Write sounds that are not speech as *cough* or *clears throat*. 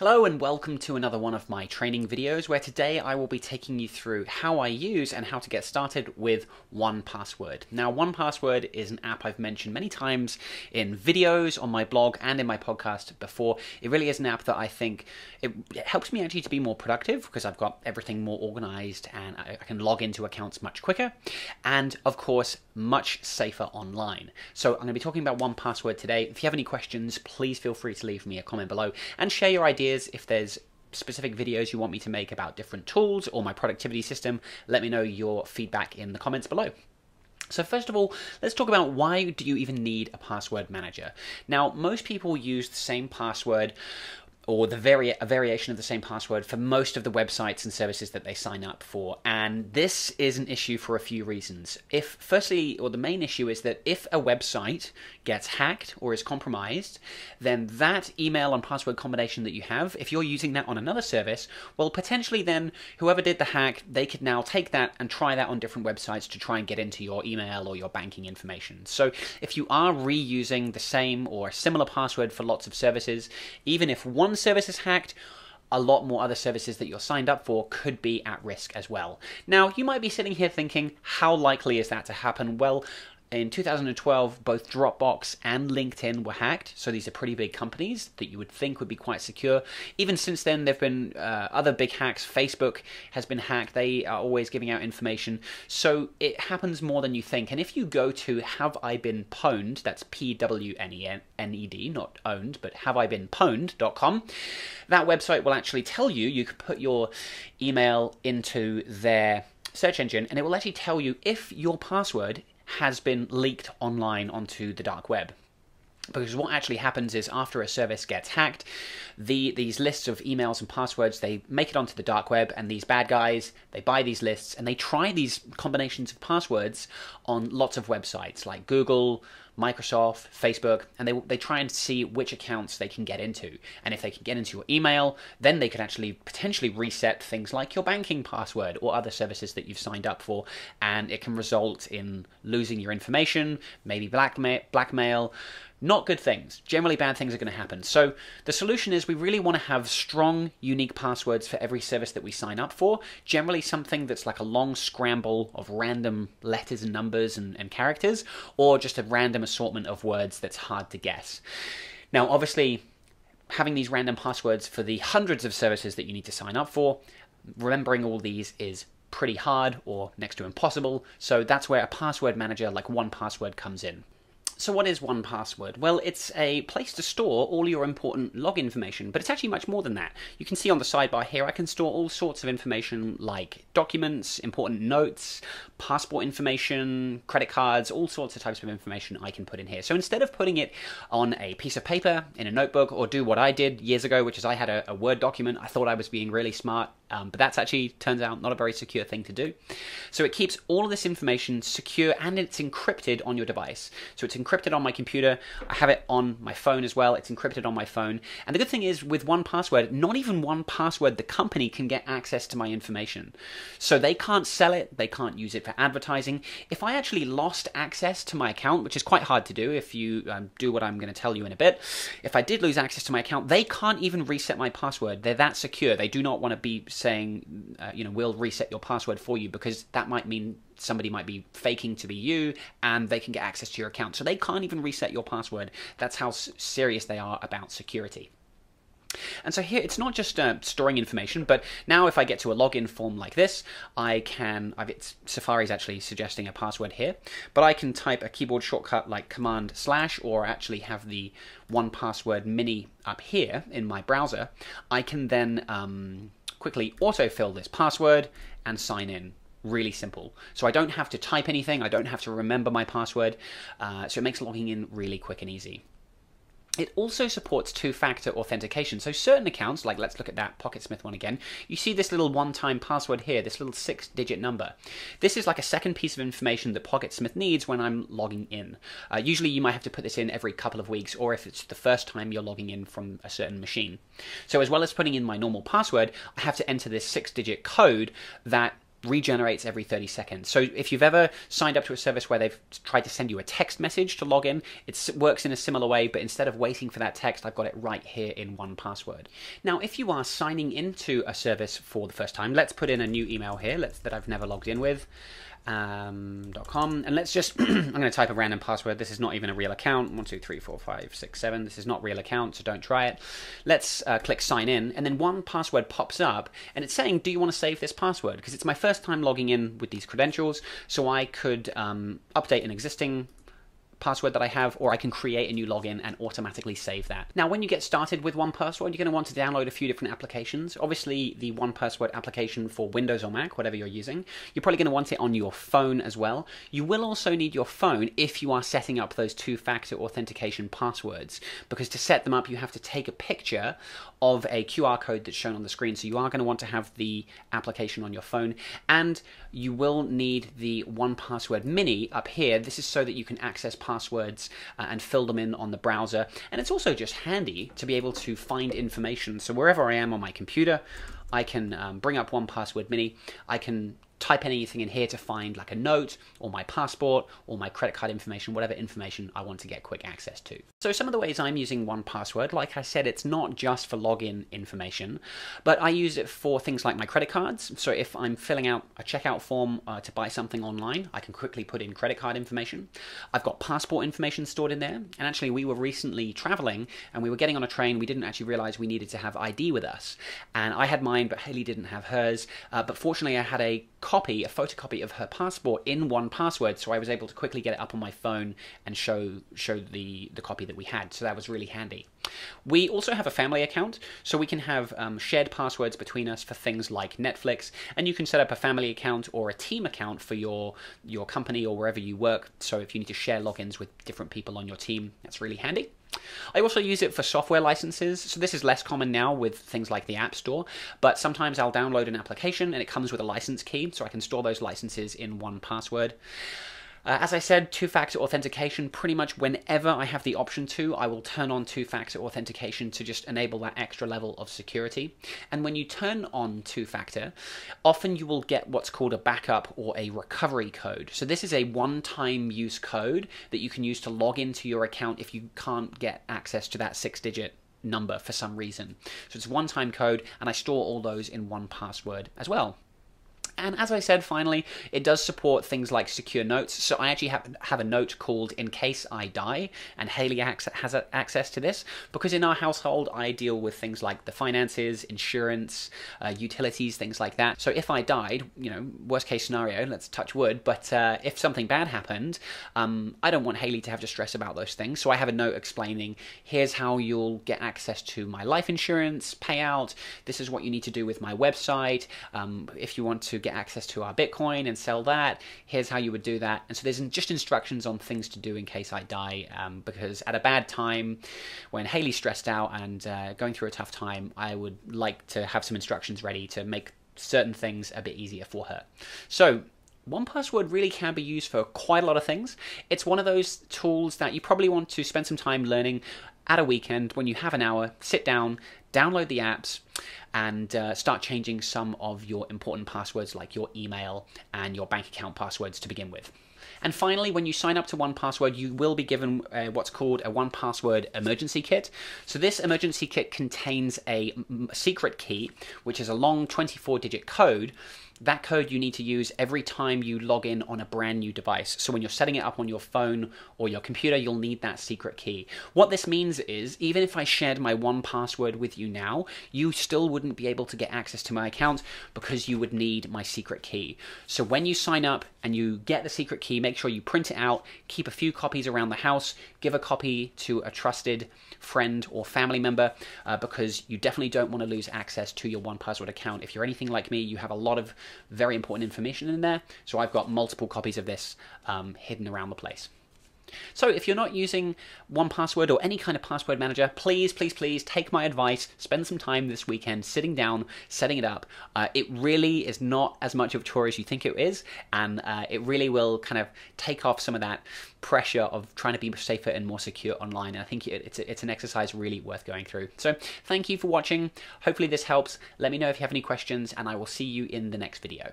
Hello and welcome to another one of my training videos where today I will be taking you through how I use and how to get started with 1Password. Now 1Password is an app I've mentioned many times in videos on my blog and in my podcast before. It really is an app that I think it, it helps me actually to be more productive because I've got everything more organized and I, I can log into accounts much quicker and of course much safer online. So I'm going to be talking about 1Password today. If you have any questions please feel free to leave me a comment below and share your ideas ideas, if there's specific videos you want me to make about different tools or my productivity system, let me know your feedback in the comments below. So first of all, let's talk about why do you even need a password manager? Now, most people use the same password or the vari- a variation of the same password for most of the websites and services that they sign up for. And this is an issue for a few reasons. If, firstly, or the main issue is that if a website gets hacked or is compromised, then that email and password combination that you have, if you're using that on another service, well, potentially then whoever did the hack, they could now take that and try that on different websites to try and get into your email or your banking information. So if you are reusing the same or similar password for lots of services, even if one service is hacked, a lot more other services that you're signed up for could be at risk as well. Now, you might be sitting here thinking, how likely is that to happen? Well, in 2012, both Dropbox and LinkedIn were hacked. So these are pretty big companies that you would think would be quite secure. Even since then, there have been uh, other big hacks. Facebook has been hacked. They are always giving out information. So it happens more than you think. And if you go to Have I Been Pwned, that's P W N E N E D, not owned, but Have I Been Pwned.com, that website will actually tell you, you can put your email into their search engine and it will actually tell you if your password has been leaked online onto the dark web. Because what actually happens is after a service gets hacked, the these lists of emails and passwords they make it onto the dark web, and these bad guys they buy these lists and they try these combinations of passwords on lots of websites like Google, Microsoft, Facebook, and they they try and see which accounts they can get into. And if they can get into your email, then they can actually potentially reset things like your banking password or other services that you've signed up for, and it can result in losing your information, maybe blackmail, blackmail not good things. Generally, bad things are going to happen. So, the solution is we really want to have strong, unique passwords for every service that we sign up for. Generally, something that's like a long scramble of random letters and numbers and, and characters, or just a random assortment of words that's hard to guess. Now, obviously, having these random passwords for the hundreds of services that you need to sign up for, remembering all these is pretty hard or next to impossible. So, that's where a password manager like 1Password comes in. So what is 1Password? Well, it's a place to store all your important log information, but it's actually much more than that. You can see on the sidebar here, I can store all sorts of information like documents, important notes, passport information, credit cards, all sorts of types of information I can put in here. So instead of putting it on a piece of paper, in a notebook, or do what I did years ago, which is I had a, a Word document, I thought I was being really smart, um, but that's actually, turns out, not a very secure thing to do. So it keeps all of this information secure and it's encrypted on your device. So it's encrypted on my computer. I have it on my phone as well. It's encrypted on my phone. And the good thing is, with 1Password, not even 1Password, the company can get access to my information. So they can't sell it, they can't use it for advertising. If I actually lost access to my account, which is quite hard to do if you um, do what I'm going to tell you in a bit, if I did lose access to my account, they can't even reset my password. They're that secure. They do not want to be saying, uh, you know, we'll reset your password for you because that might mean somebody might be faking to be you and they can get access to your account. So they can't even reset your password. That's how serious they are about security. And so here, it's not just uh, storing information, but now if I get to a login form like this, I can, I've, it's, Safari's actually suggesting a password here, but I can type a keyboard shortcut like Command slash, or actually have the 1Password mini up here in my browser. I can then um, quickly autofill this password and sign in really simple. So I don't have to type anything, I don't have to remember my password, uh, so it makes logging in really quick and easy. It also supports two-factor authentication. So certain accounts, like let's look at that Pocketsmith one again, you see this little one-time password here, this little six-digit number. This is like a second piece of information that Pocketsmith needs when I'm logging in. Uh, usually you might have to put this in every couple of weeks or if it's the first time you're logging in from a certain machine. So as well as putting in my normal password, I have to enter this six-digit code that regenerates every 30 seconds. So if you've ever signed up to a service where they've tried to send you a text message to log in, it works in a similar way, but instead of waiting for that text, I've got it right here in 1Password. Now, if you are signing into a service for the first time, let's put in a new email here let's, that I've never logged in with um, .com. And let's just, *clears throat* I'm going to type a random password. This is not even a real account. One, two, three, four, five, six, seven. This is not real account, so don't try it. Let's uh, click sign in, and then 1Password pops up, and it's saying, do you want to save this password? Because it's my first time logging in with these credentials, so I could um, update an existing password that I have, or I can create a new login and automatically save that. Now, when you get started with 1Password, you're going to want to download a few different applications. Obviously, the 1Password application for Windows or Mac, whatever you're using. You're probably going to want it on your phone as well. You will also need your phone if you are setting up those two-factor authentication passwords, because to set them up, you have to take a picture of a QR code that's shown on the screen. So you are going to want to have the application on your phone, and you will need the 1Password Mini up here. This is so that you can access uh, and fill them in on the browser. And it's also just handy to be able to find information. So wherever I am on my computer, I can um, bring up 1Password Mini. I can type anything in here to find like a note or my passport or my credit card information, whatever information I want to get quick access to. So some of the ways I'm using 1Password, like I said, it's not just for login information, but I use it for things like my credit cards. So if I'm filling out a checkout form uh, to buy something online, I can quickly put in credit card information. I've got passport information stored in there. And actually, we were recently traveling and we were getting on a train. We didn't actually realize we needed to have ID with us. And I had mine, but Haley didn't have hers. Uh, but fortunately, I had a copy, a photocopy of her passport in 1Password, so I was able to quickly get it up on my phone and show show the the copy that we had. So that was really handy. We also have a family account, so we can have um, shared passwords between us for things like Netflix, and you can set up a family account or a team account for your your company or wherever you work. So if you need to share logins with different people on your team, that's really handy. I also use it for software licenses, so this is less common now with things like the App Store, but sometimes I'll download an application and it comes with a license key, so I can store those licenses in 1Password. Uh, as I said, two-factor authentication, pretty much whenever I have the option to, I will turn on two-factor authentication to just enable that extra level of security. And when you turn on two-factor, often you will get what's called a backup or a recovery code. So this is a one-time use code that you can use to log into your account if you can't get access to that six-digit number for some reason. So it's one-time code, and I store all those in 1Password as well. And as I said, finally, it does support things like secure notes. So I actually have, have a note called In Case I Die, and Haley has access to this because in our household, I deal with things like the finances, insurance, uh, utilities, things like that. So if I died, you know, worst case scenario, let's touch wood, but uh, if something bad happened, um, I don't want Haley to have to stress about those things. So I have a note explaining here's how you'll get access to my life insurance payout. This is what you need to do with my website. Um, if you want to get access to our Bitcoin and sell that. Here's how you would do that. And so there's just instructions on things to do in case I die. Um, because at a bad time, when Haley's stressed out and uh, going through a tough time, I would like to have some instructions ready to make certain things a bit easier for her. So 1Password really can be used for quite a lot of things. It's one of those tools that you probably want to spend some time learning at a weekend when you have an hour, sit down, download the apps, and uh, start changing some of your important passwords like your email and your bank account passwords to begin with. And finally, when you sign up to 1Password, you will be given uh, what's called a 1Password emergency kit. So this emergency kit contains a secret key, which is a long 24-digit code that code you need to use every time you log in on a brand new device. So when you're setting it up on your phone or your computer, you'll need that secret key. What this means is, even if I shared my 1Password with you now, you still wouldn't be able to get access to my account because you would need my secret key. So when you sign up and you get the secret key, make sure you print it out, keep a few copies around the house, give a copy to a trusted friend or family member uh, because you definitely don't want to lose access to your 1Password account. If you're anything like me, you have a lot of very important information in there. So I've got multiple copies of this um, hidden around the place. So if you're not using 1Password or any kind of password manager, please, please, please take my advice. Spend some time this weekend sitting down, setting it up. Uh, it really is not as much of a chore as you think it is, and uh, it really will kind of take off some of that pressure of trying to be safer and more secure online. And I think it's, it's an exercise really worth going through. So thank you for watching. Hopefully this helps. Let me know if you have any questions, and I will see you in the next video.